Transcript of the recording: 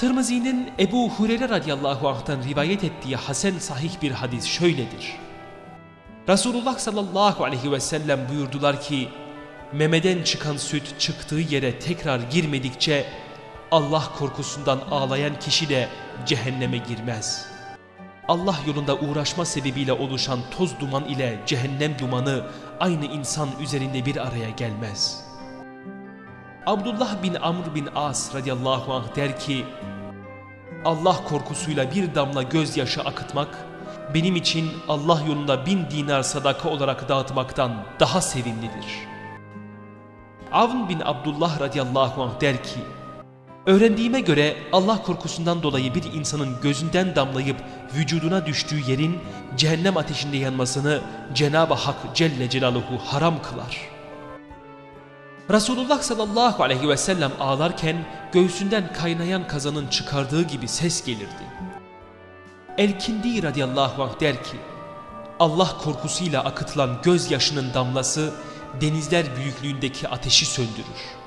Tirmizi'nin Ebu Hureyre radıyallahu anh'tan rivayet ettiği hasen sahih bir hadis şöyledir. Resulullah sallallahu aleyhi ve sellem buyurdular ki, memeden çıkan süt çıktığı yere tekrar girmedikçe Allah korkusundan ağlayan kişi de cehenneme girmez. Allah yolunda uğraşma sebebiyle oluşan toz duman ile cehennem dumanı aynı insan üzerinde bir araya gelmez. Abdullah bin Amr bin As radıyallahu anh der ki, Allah korkusuyla bir damla gözyaşı akıtmak, benim için Allah yolunda bin dinar sadaka olarak dağıtmaktan daha sevimlidir. Avn bin Abdullah radıyallahu anh der ki, Öğrendiğime göre Allah korkusundan dolayı bir insanın gözünden damlayıp vücuduna düştüğü yerin cehennem ateşinde yanmasını Cenab-ı Hak Celle Celaluhu haram kılar. Resulullah sallallahu aleyhi ve sellem ağlarken göğsünden kaynayan kazanın çıkardığı gibi ses gelirdi. Elkindi radıyallahu anh der ki, Allah korkusuyla akıtılan gözyaşının damlası denizler büyüklüğündeki ateşi söndürür.